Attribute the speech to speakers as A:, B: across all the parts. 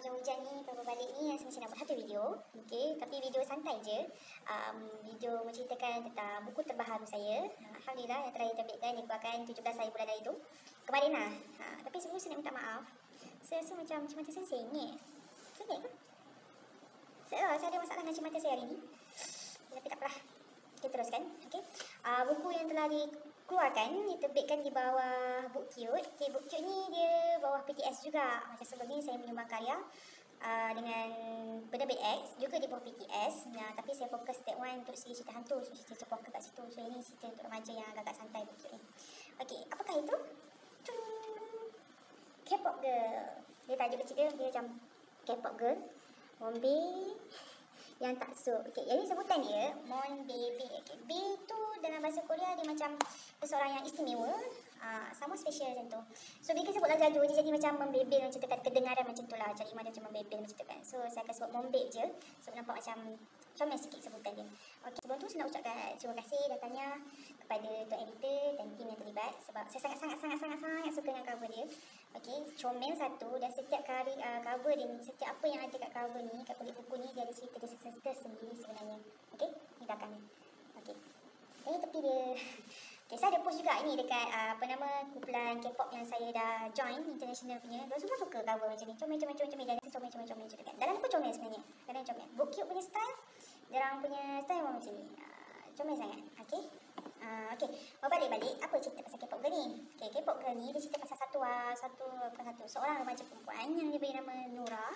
A: hujan-hujan ni Papa balik ni Rasa macam nak buat satu video Okay? Tapi video santai je. Um, Video menceritakan tentang Buku terbaru saya. Alhamdulillah Yang terakhir terbitkan Dikeluarkan 17 hari bulan hari tu Kemarin lah. Ha, Tapi sebelum saya nak minta maaf. Saya rasa macam Macam mata saya sengit. Sengit? Saya tahu saya ada masalah dengan mata saya hari ni. Tapi tak apalah. Kita teruskan Okay? Uh, Buku yang telah dikeluarkan Diterbitkan di bawah Book Cute. Okay Book Cute ni dia bawah PTS juga. Macam sebelum ni saya menyumbang karya uh, Dengan Penerbit X Juga di bawah PTS nah, Tapi saya fokus step 1 untuk siri cerita hantu So cerita poker kat situ. So ini cerita untuk remaja yang agak-agak santai Book Cute ni. Okay apakah itu? K-pop girl. Dia tajuk kecil dia Dia macam K-pop girl. Mombi yang tak sup. Okay, ni sebutan dia Mon Baby. Okay, B tu dalam bahasa Korea dia macam seseorang yang istimewa. Uh, sama special macam tu. So, bila sebut lagu dia jadi macam membebel macam kan. Kedengaran macam tu lah. Jadi macam membebel macam tu kan. So, saya akan sebut Mon je. So, nampak macam comel sikit sebutan dia. Okay, sebelum tu saya nak ucapkan terima kasih datanya kepada tuan editor dan tim yang terlibat. Sebab saya sangat-sangat-sangat-sangat suka dengan cover dia. Okay, comel satu dan setiap kari, uh, cover dia ni, setiap apa yang ada kat cover ni, kat kulit buku ni, dia ada cerita dia tersendiri sebenarnya. Okay, ni belakangnya. Okay. Ini tepi dia. Okay, saya ada post juga ini dekat uh, apa nama kumpulan K-pop yang saya dah join international punya. Dia semua suka cover macam ni. Comel comel comel comel dan comel comel comel comel. Dalam pun comel sebenarnya. Dalam comel. Cute punya style orang punya style memang macam ni. Uh, comel sangat. Okay. Uh, okay. Mau balik-balik. Apa cerita pasal K-pop girl ni? Okay, K-pop girl ni dia cerita pasal satu uh, satu apa satu seorang remaja perempuan yang dia beri nama Nura.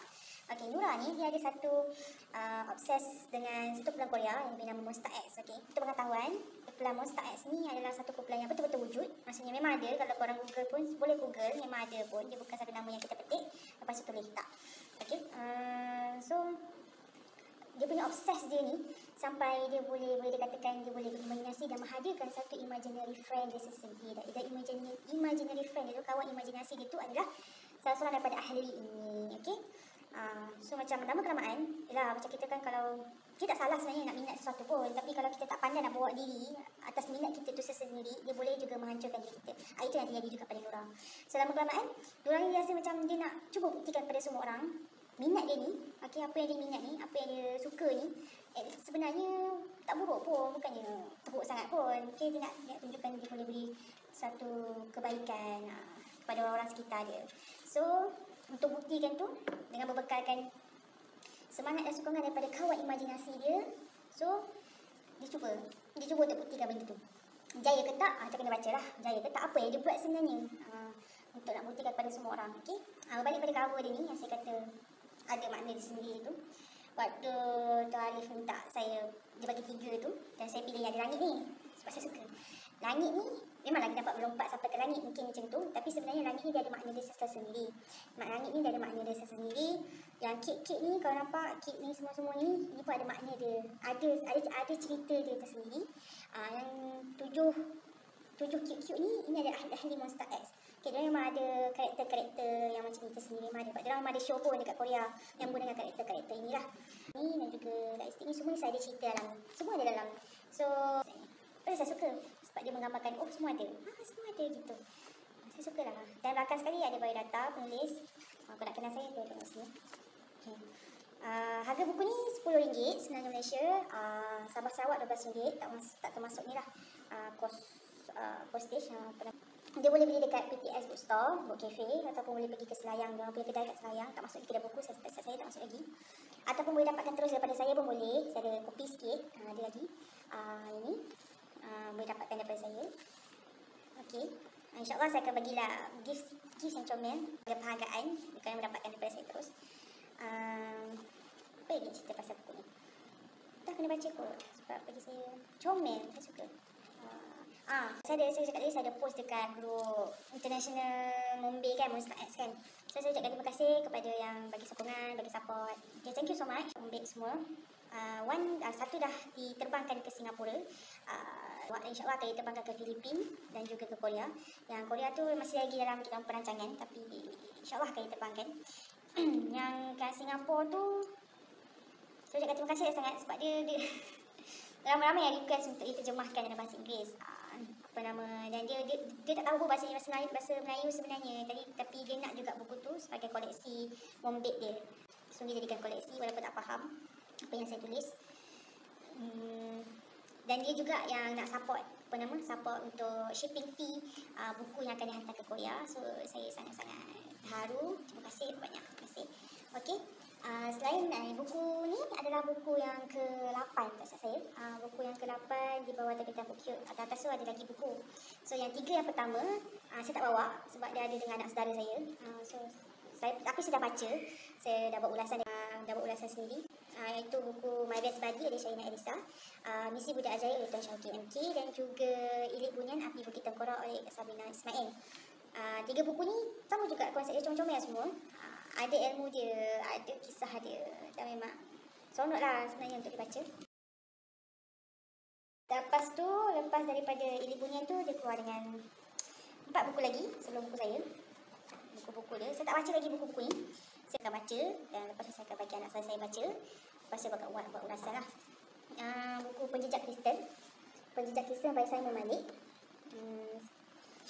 A: Okay, Nura ni dia ada satu uh, obses dengan satu kumpulan Korea yang diberi nama Monster X. Okay, untuk pengetahuan, kumpulan Monster X ni adalah satu kumpulan yang betul-betul wujud. Maksudnya memang ada, kalau korang Google pun, boleh Google, memang ada pun. Dia bukan satu nama yang kita petik, lepas tu tulis tak. Okay, uh, so dia punya obses dia ni sampai dia boleh boleh dikatakan dia boleh berimajinasi dan menghadirkan satu imaginary friend dia sendiri dan, imaginary, imaginary friend dia tu kawan imajinasi dia tu adalah salah seorang daripada ahli ini okey uh, so macam lama kelamaan ialah macam kita kan kalau kita tak salah sebenarnya nak minat sesuatu pun tapi kalau kita tak pandai nak bawa diri atas minat kita tu sendiri dia boleh juga menghancurkan diri kita uh, itu yang terjadi juga pada Nura selama kelamaan Nura ni rasa macam dia nak cuba buktikan pada semua orang minat dia ni, okay, apa yang dia minat ni, apa yang dia suka ni, eh, sebenarnya tak buruk pun, bukannya teruk sangat pun. Okay, dia nak, dia nak tunjukkan dia boleh beri satu kebaikan uh, kepada orang-orang sekitar dia. So, untuk buktikan tu, dengan berbekalkan semangat dan sokongan daripada kawan imajinasi dia, so, dia cuba, dia cuba untuk buktikan benda tu. Jaya ke tak? Ah, kita kena baca lah. Jaya ke tak? Apa yang dia buat sebenarnya? Uh, untuk nak buktikan kepada semua orang. Okay? Uh, balik pada cover dia ni yang saya kata ada makna di sendiri tu. Waktu Tuan Alif minta saya, dia bagi tiga tu dan saya pilih yang ada langit ni. Sebab saya suka. Langit ni memang lagi dapat melompat sampai ke langit mungkin macam tu. Tapi sebenarnya langit ni dia ada makna dia sendiri. Mak langit ni dia ada makna dia sendiri. Yang kek-kek ni kalau nampak kek ni semua-semua ni, ni pun ada makna dia. Ada ada ada cerita dia tersendiri. Uh, yang tujuh tujuh kek-kek ni, ini ada ahli-ahli Monster X. Okay, dia memang ada karakter-karakter yang macam kita sendiri memang ada. Sebab dia ada show pun dekat Korea yang dengan karakter-karakter inilah. Ni dan juga Lightstick ni semua ni saya ada cerita dalam. Semua ada dalam. So, saya, saya suka sebab dia menggambarkan, oh semua ada. Ha, semua ada gitu. Saya suka lah. Dan belakang sekali ada biodata penulis. Aku nak kenal saya, dia tengok sini. Okay. Uh, harga buku ni RM10 sebenarnya Malaysia. Uh, Sabah Sarawak RM12. Tak, tak termasuk ni lah. Uh, kos uh, postage. Uh, dia boleh beli dekat PTS Bookstore, Book Cafe ataupun boleh pergi ke Selayang, dia punya kedai kat Selayang, tak masuk di kedai buku, saya, saya, saya tak masuk lagi. Ataupun boleh dapatkan terus daripada saya pun boleh, saya ada kopi sikit, uh, ada lagi. Uh, ini, uh, boleh dapatkan daripada saya. Okay, uh, insyaAllah saya akan bagilah gift, gift yang comel, ada penghargaan, kalian mendapatkan daripada saya terus. Uh, apa lagi cerita pasal buku ni? Tak kena baca kot, sebab bagi saya comel, saya suka. Ah, saya ada saya cakap tadi saya ada post dekat grup international Mumbai kan Monster X kan. So, saya ucapkan terima kasih kepada yang bagi sokongan, bagi support. Okay, thank you so much Mumbai semua. Uh, one, uh, satu dah diterbangkan ke Singapura. Uh, InsyaAllah akan diterbangkan ke Filipina dan juga ke Korea. Yang Korea tu masih lagi dalam dalam perancangan tapi insyaAllah akan diterbangkan. yang ke Singapura tu saya ucapkan terima kasih sangat sebab dia, dia ramai-ramai yang request untuk diterjemahkan dalam bahasa Inggeris. Uh, apa nama dan dia dia, dia tak tahu bahasa bahasa Melayu bahasa Melayu sebenarnya tadi tapi dia nak juga buku tu sebagai koleksi Wombit dia so dia jadikan koleksi walaupun tak faham apa yang saya tulis hmm, dan dia juga yang nak support apa nama support untuk shipping fee uh, buku yang akan dihantar ke Korea so saya sangat-sangat haru terima kasih banyak terima kasih okey Uh, selain uh, buku ni adalah buku yang ke-8 tak saya. Uh, buku yang ke-8 di bawah terbitan buku Atas atas tu ada lagi buku. So yang tiga yang pertama uh, saya tak bawa sebab dia ada dengan anak saudara saya. Uh, so saya tapi saya dah baca. Saya dah buat ulasan uh, dah buat ulasan sendiri. Uh, iaitu buku My Best Buddy oleh Syaina Elisa. Uh, Misi Budak Ajaib oleh Tuan Syauki MK dan juga Ilik Bunyan Api Bukit Tengkorak oleh Sabina Ismail. Uh, tiga buku ni sama juga konsep dia comel-comel semua. Uh, ada ilmu dia, ada kisah dia dan memang seronok lah sebenarnya untuk dibaca. Lepas tu, lepas daripada Ili Bunyian tu, dia keluar dengan empat buku lagi sebelum buku saya. Buku-buku dia. Saya tak baca lagi buku-buku ni. Saya akan baca dan lepas tu saya akan bagi anak saya, saya baca. Lepas saya buat, buat, buat ulasan lah. Uh, buku Penjejak Kristen. Penjejak Kristen by Simon Malik. Hmm,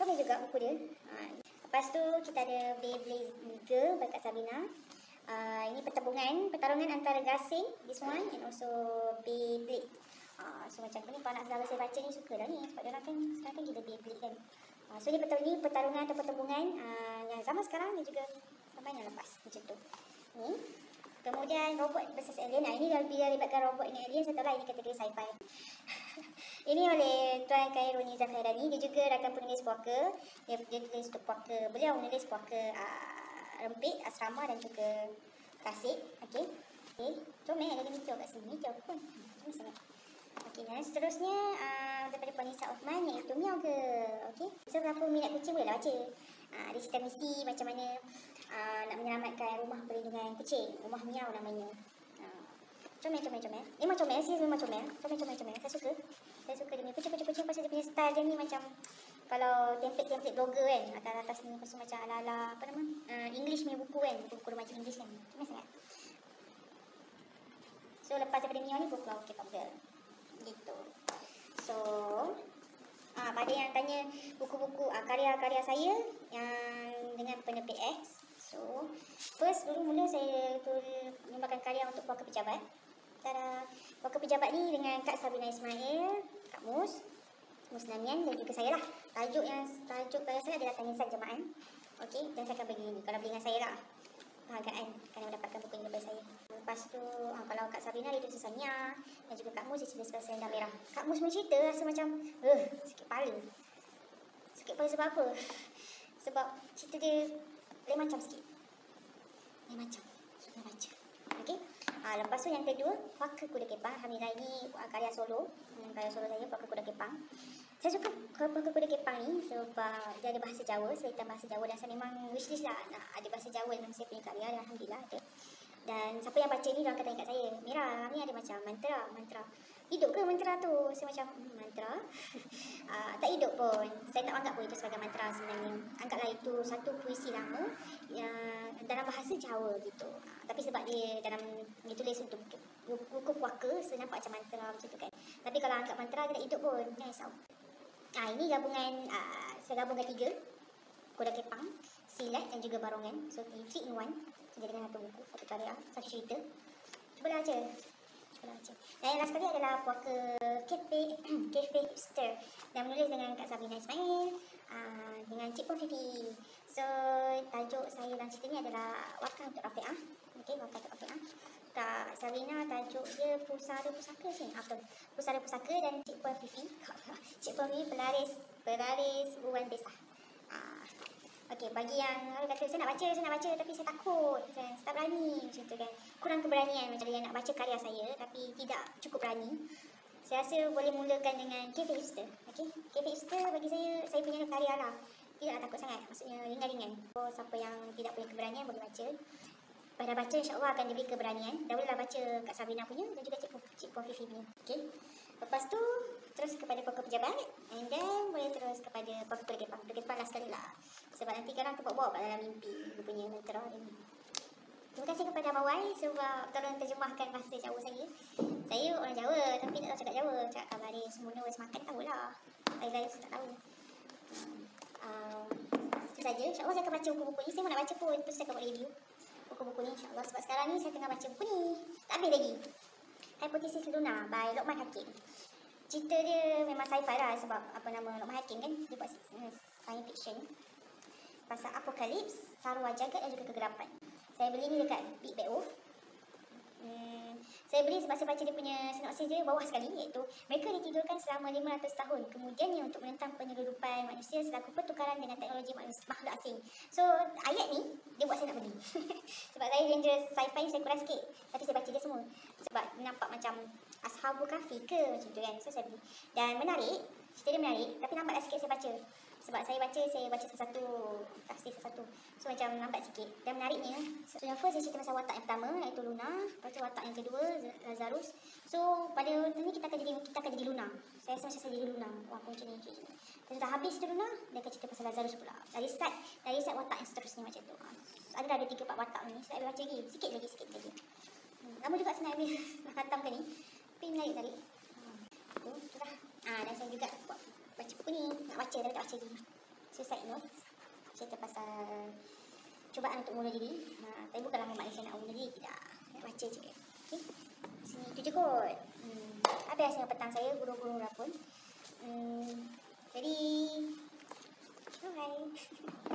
A: comel juga buku dia. Uh, Lepas tu kita ada Beyblade Girl by Kak Sabina. Uh, ini pertembungan, pertarungan antara gasing, this one and also Beyblade. Uh, so macam ni kalau anak saudara saya baca ni suka dah ni sebab dia orang kan sekarang kan kita Beyblade kan. Uh, so ni pertarungan, atau pertembungan uh, yang zaman sekarang ni juga yang lepas macam tu. Ni. Kemudian robot versus alien. Nah, ini bila libatkan robot dengan alien, saya tahu lah ini kategori sci-fi. ini oleh Tuan Khairuni Zafirani. Dia juga rakan penulis puaka. Dia, dia tulis untuk puaka. Beliau menulis puaka uh, rempit, asrama dan juga klasik. Okey. Okey. Comel ada meteor kat sini. Meteor pun. Comel sangat. Okey, dan seterusnya uh, daripada Puan Nisa Osman iaitu Miao ke. Okey. So, berapa minat kucing bolehlah baca. Uh, dia cerita misi macam mana uh, nak menyelamatkan rumah perlindungan kucing. Rumah Miao namanya. Uh, comel, comel, comel. Macam comel sih, memang comel. Comel, comel, comel. Saya suka. Saya suka dia punya kucing-kucing pasal dia punya style dia ni macam kalau template-template blogger kan atas-atas ni pasal macam ala-ala apa nama uh, English punya buku kan buku remaja English kan comel sangat so lepas daripada Miao ni buku keluar K-pop girl gitu so Ah, pada yang tanya buku-buku ah, karya-karya saya yang dengan penerbit X So, first dulu mula saya tulis menyumbangkan karya untuk puaka pejabat. Tada. Puaka pejabat ni dengan Kak Sabina Ismail, Kak Mus, Mus Namian dan juga saya lah. Tajuk yang tajuk karya saya adalah Tangisan Jemaah. Okey, dan saya akan bagi ni. Kalau beli dengan saya lah. Penghargaan kerana mendapatkan buku ini daripada saya. Lepas tu, ha, kalau Kak Sabina dia tulis Sanya dan juga Kak Mus dia tulis Pasal Selendang Merah. Kak Mus mencerita rasa macam, uh, sakit kepala. Sakit kepala sebab apa? Sebab cerita dia lain macam sikit. Lain macam. Suka baca. Okey. Ha, lepas tu yang kedua, Puaka Kuda Kepang. Alhamdulillah ini uh, karya solo. Hmm, karya solo saya, Puaka Kuda Kepang. Saya suka Puaka Kuda Kepang ni sebab dia ada bahasa Jawa. Saya bahasa Jawa dan saya memang wishlist lah nak ada bahasa Jawa dalam saya punya karya. Alhamdulillah ada. Dan siapa yang baca ni, dia akan tanya kat saya. Mira, ni ada macam mantra, mantra hidup ke mantra tu? Saya macam, hmm, mantra? uh, tak hidup pun. Saya tak anggap pun itu sebagai mantra sebenarnya. Anggaplah itu satu puisi lama yang dalam bahasa Jawa gitu. Uh, tapi sebab dia dalam ditulis untuk buku puaka, saya nampak macam mantra macam tu kan. Tapi kalau anggap mantra, dia tak hidup pun. Jangan risau. Uh, ini gabungan, uh, saya gabungkan tiga. Kuda Kepang, Silat dan juga Barongan. So, three in one. Jadi dengan satu buku, satu karya, satu cerita. Cubalah aja Dan yang last sekali adalah puaka Cafe, Cafe Hipster dan menulis dengan Kak Sabina Ismail uh, dengan Cik Pun Fifi. So, tajuk saya dalam cerita ni adalah Wakang untuk Rafi'ah. Okay, Wakang untuk Rafi'ah. Kak Sabina tajuk dia Pusara Pusaka sih. Apa? Pusara Pusaka dan Cik Puan Fifi. Cik Puan Fifi pelaris, pelaris Uwan Besar. Okey, bagi yang orang kata saya nak baca, saya nak baca tapi saya takut. Saya, saya tak berani macam tu kan. Kurang keberanian macam yang nak baca karya saya tapi tidak cukup berani. Saya rasa boleh mulakan dengan Cafe Hipster. Okey, Cafe Hipster bagi saya, saya punya karya lah. Tidaklah takut sangat. Maksudnya ringan-ringan. So, siapa yang tidak punya keberanian boleh baca. Pada baca insyaAllah akan diberi keberanian. Dah bolehlah baca Kak Sabrina punya dan juga Cik, Cik Puan Fifi punya. Okey. Lepas tu, terus kepada pokok pejabat. And then, boleh terus kepada pokok pergepang. Pergepang last sekali lah. Sebab nanti kan terbawa-bawa kat dalam mimpi. Dia punya mentera ni. Terima kasih kepada Mawai sebab tolong terjemahkan bahasa Jawa saya. Saya orang Jawa tapi tak tahu cakap Jawa. Cakap kabaris semua wes makan tahulah. Lain-lain saya tak tahu. Um, itu saja. InsyaAllah saya akan baca buku-buku ni. Saya nak baca pun. Terus saya akan buat review. Buku-buku ni insyaAllah. Sebab sekarang ni saya tengah baca buku ni. Tak habis lagi. Hypothesis Luna by Lokman Hakim. Cerita dia memang sci-fi lah sebab apa nama Lokman Hakim kan. Dia buat science fiction. Pasal apokalips, sarwa jagat dan juga kegelapan. Saya beli ni dekat Big Bad Wolf. Hmm, saya beli sebab saya baca dia punya sinopsis dia bawah sekali iaitu mereka ditidurkan selama 500 tahun kemudiannya untuk menentang penyeludupan manusia selaku pertukaran dengan teknologi manusia, makhluk asing. So ayat ni dia buat saya nak beli. sebab saya ranger sci-fi saya kurang sikit tapi saya baca dia semua. Sebab nampak macam Ashabul Kahfi ke macam tu kan. So saya beli. Dan menarik, cerita dia menarik tapi lambatlah sikit saya baca. Sebab saya baca, saya baca satu-satu tafsir satu-satu. So macam lambat sikit. Dan menariknya, so yang first saya cerita pasal watak yang pertama iaitu Luna. Lepas tu watak yang kedua, Lazarus. So pada ni kita akan jadi kita akan jadi Luna. Saya rasa macam saya jadi Luna. Wah, aku macam ni. Macam ni. Dah habis tu Luna, dia akan cerita pasal Lazarus pula. Dari start, dari start watak yang seterusnya macam tu. Ha. Ada dah ada tiga empat watak ni. Saya baca lagi. Sikit lagi, sikit lagi. Hmm. Lama juga nak ambil nak hantamkan ni. Tapi menarik tadi. Hmm. Tu, tu dah. Ah, dan saya juga buat baca buku ni. Nak baca tapi tak baca lagi. So side note. Cerita pasal cubaan untuk mula diri. Ha, tapi bukanlah bermakna saya nak mula diri. Tidak. Nak baca je. Okay. Sini tu je kot. Hmm. Habis hasilnya petang saya. Guru-guru pun. Hmm. Jadi. Bye.